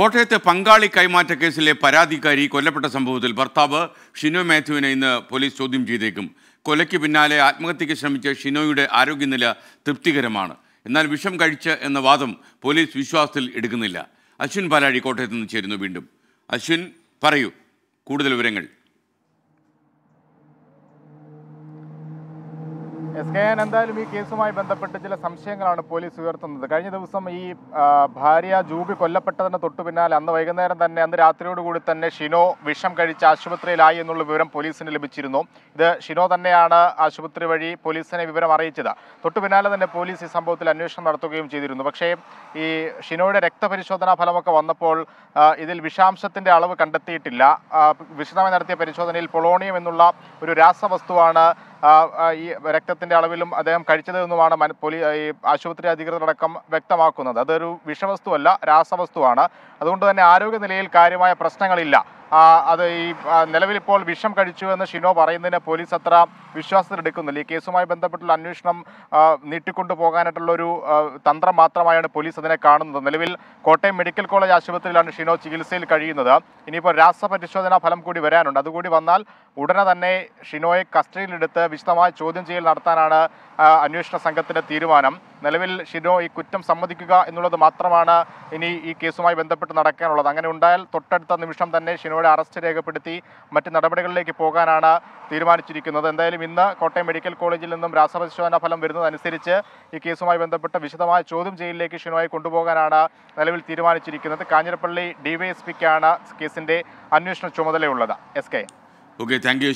കോട്ടയത്തെ പങ്കാളി കൈമാറ്റ കേസിലെ പരാതിക്കാരി കൊല്ലപ്പെട്ട സംഭവത്തിൽ ഭർത്താവ് ഷിനോ മാത്യുവിനെ ഇന്ന് പോലീസ് ചോദ്യം ചെയ്തേക്കും. കൊലയ്ക്ക് പിന്നാലെ ആത്മഹത്യയ്ക്ക് ശ്രമിച്ച ഷിനോയുടെ ആരോഗ്യനില തൃപ്തികരമാണ്. എന്നാൽ വിഷം കഴിച്ച് എന്ന വാദം പോലീസ് വിശ്വാസത്തിൽ എടുക്കുന്നില്ല. അശ്വിൻ പാലാഴി കോട്ടയത്ത് നിന്ന് ചേരുന്നു വീണ്ടും. അശ്വിൻ പറയൂ. കൂടുതൽ വിവരങ്ങൾ. എസ് കെ എൻ എന്തായാലും ഈ കേസുമായി ബന്ധപ്പെട്ട് ചില സംശയങ്ങളാണ് പോലീസ് ഉയർത്തുന്നത്. കഴിഞ്ഞ ദിവസം ഈ ഭാര്യ ജൂബി കൊല്ലപ്പെട്ടതിന് തൊട്ടു പിന്നാലെ അന്ന് വൈകുന്നേരം തന്നെ അന്ന് രാത്രിയോടുകൂടി തന്നെ ഷിനോ വിഷം കഴിച്ച് ആശുപത്രിയിലായി എന്നുള്ള വിവരം പോലീസിന് ലഭിച്ചിരുന്നു. ഇത് ഷിനോ തന്നെയാണ് ആശുപത്രി വഴി പോലീസിനെ വിവരം അറിയിച്ചത്. തൊട്ടു പിന്നാലെ തന്നെ പോലീസ് ഈ സംഭവത്തിൽ അന്വേഷണം നടത്തുകയും ചെയ്തിരുന്നു. പക്ഷേ ഈ ഷിനോയുടെ രക്തപരിശോധനാ ഫലമൊക്കെ വന്നപ്പോൾ ഇതിൽ വിഷാംശത്തിന്റെ അളവ് കണ്ടെത്തിയിട്ടില്ല. വിശദമായി നടത്തിയ പരിശോധനയിൽ പൊളോണിയം എന്നുള്ള ഒരു രാസവസ്തുവാണ് ഈ രക്തത്തിന്റെ അളവിലും അദ്ദേഹം കഴിച്ചതെന്നുമാണ് പോലീ ഈ ആശുപത്രി അധികൃതരടക്കം വ്യക്തമാക്കുന്നത്. അതൊരു വിഷവസ്തുവല്ല രാസവസ്തുവാണ്. അതുകൊണ്ട് തന്നെ ആരോഗ്യനിലയിൽ കാര്യമായ പ്രശ്നങ്ങളില്ല. അത് ഈ നിലവിലിപ്പോൾ വിഷം കഴിച്ചു എന്ന് ഷിനോ പറയുന്നതിന് പോലീസ് അത്ര വിശ്വാസത്തിലെടുക്കുന്നില്ല. ഈ കേസുമായി ബന്ധപ്പെട്ടുള്ള അന്വേഷണം നീട്ടിക്കൊണ്ടു പോകാനായിട്ടുള്ളൊരു തന്ത്രം മാത്രമായാണ് പോലീസ് അതിനെ കാണുന്നത്. നിലവിൽ കോട്ടയം മെഡിക്കൽ കോളേജ് ആശുപത്രിയിലാണ് ഷിനോ ചികിത്സയിൽ കഴിയുന്നത്. ഇനിയിപ്പോൾ രാസപരിശോധനാ ഫലം കൂടി വരാനുണ്ട്. അതുകൂടി വന്നാൽ ഉടനെ തന്നെ ഷിനോയെ കസ്റ്റഡിയിലെടുത്ത് വിശദമായ ചോദ്യം ചെയ്യൽ നടത്താനാണ് അന്വേഷണ സംഘത്തിന്റെ തീരുമാനം. നിലവിൽ ഷിനോ ഈ കുറ്റം സമ്മതിക്കുക എന്നുള്ളത് മാത്രമാണ് ഇനി ഈ കേസുമായി ബന്ധപ്പെട്ട് നടക്കാനുള്ളത്. അങ്ങനെ ഉണ്ടായാൽ തൊട്ടടുത്ത നിമിഷം തന്നെ ഷിനോയുടെ അറസ്റ്റ് രേഖപ്പെടുത്തി മറ്റ് നടപടികളിലേക്ക് പോകാനാണ് തീരുമാനിച്ചിരിക്കുന്നത്. എന്തായാലും ഇന്ന് കോട്ടയം മെഡിക്കൽ കോളേജിൽ നിന്നും രാസപരിശോധനാ ഫലം വരുന്നതനുസരിച്ച് ഈ കേസുമായി ബന്ധപ്പെട്ട വിശദമായ ചോദ്യം ചെയ്യലിലേക്ക് ഷിനോയെ കൊണ്ടുപോകാനാണ് നിലവിൽ തീരുമാനിച്ചിരിക്കുന്നത്. കാഞ്ഞിരപ്പള്ളി ഡിവൈഎസ്പിക്കാണ് കേസിന്റെ അന്വേഷണ ചുമതലയുള്ളത്. S K. Okay thank you